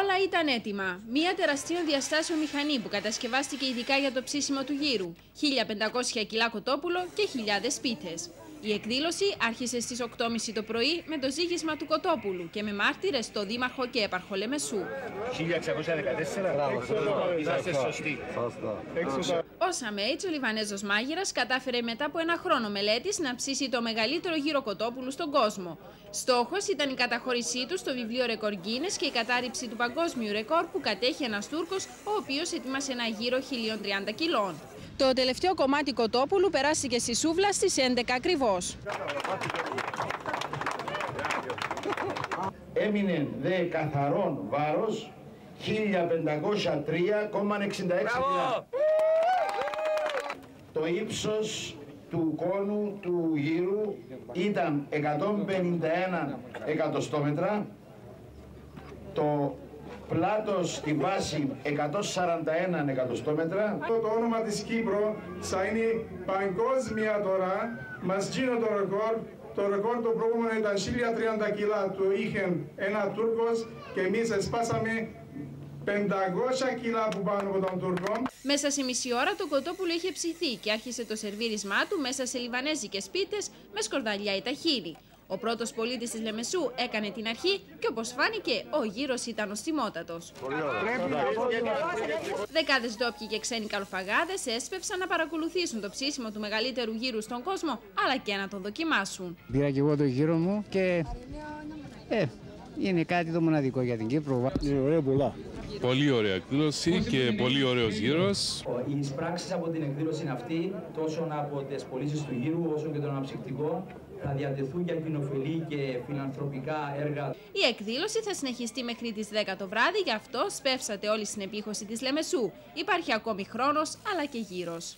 Όλα ήταν έτοιμα. Μία τεραστίων διαστάσεων μηχανή που κατασκευάστηκε ειδικά για το ψήσιμο του γύρου, 1500 κιλά κοτόπουλο και χιλιάδες πίθες. Η εκδήλωση άρχισε στις 8.30 το πρωί με το ζήγισμα του Κοτόπουλου και με μάρτυρες το Δήμαρχο και έπαρχο Λεμεσού. 1614, είσαστε σωστοί. Ο Σαμέιτς, ο Λιβανέζος μάγειρας, κατάφερε μετά από ένα χρόνο μελέτης να ψήσει το μεγαλύτερο γύρο Κοτόπουλου στον κόσμο. Στόχος ήταν η καταχώρησή του στο βιβλίο Ρεκόρ Γκίνες και η κατάρριψη του παγκόσμιου ρεκόρ που κατέχει ένας Τούρκος, ο οποίος ετοίμασε ένα γύρο 1030 κιλών. Το τελευταίο κομμάτι κοτόπουλου περάστηκε στη σούβλα στις 11 ακριβώς. Έμεινε δε καθαρόν βάρος 1503,66 κιλά. Το ύψος του κόνου του γύρου ήταν 151 εκατοστόμετρα. Το πλάτος στη βάση 141 εκατοστόμετρα. Το όνομα της Κύπρου θα είναι παγκόσμια τώρα, μας γίνει το ρεκόρ. Το ρεκόρ το προηγούμενο ήταν 1030 κιλά, το είχε ένα Τούρκος και εμείς εσπάσαμε 500 κιλά που πάνω από τον Τούρκο. Μέσα σε μισή ώρα το κοτόπουλο είχε ψηθεί και άρχισε το σερβίρισμά του μέσα σε λιβανέζικες πίτες με σκορδαλιά ή ταχύρι. Ο πρώτος πολίτης της Λεμεσού έκανε την αρχή και όπως φάνηκε ο γύρος ήταν ο στιμότατος. Δεκάδες ντόπιοι και ξένοι καλοφαγάδες έσπευσαν να παρακολουθήσουν το ψήσιμο του μεγαλύτερου γύρου στον κόσμο αλλά και να τον δοκιμάσουν. Πήρα και εγώ το γύρο μου και ε, είναι κάτι το μοναδικό για την Κύπρο. Είναι ωραία πολλά. Πολύ ωραία εκδήλωση και πολύ ωραίος γύρος. Οι εισπράξεις από την εκδήλωση αυτή, τόσο από τις πωλήσεις του γύρου όσο και το αναψυκτικό, θα διατεθούν για κοινοφελή και φιλανθρωπικά έργα. Η εκδήλωση θα συνεχιστεί μέχρι τις 10 το βράδυ, γι' αυτό σπεύσατε όλοι στην επίχωση της Λεμεσού. Υπάρχει ακόμη χρόνος αλλά και γύρος.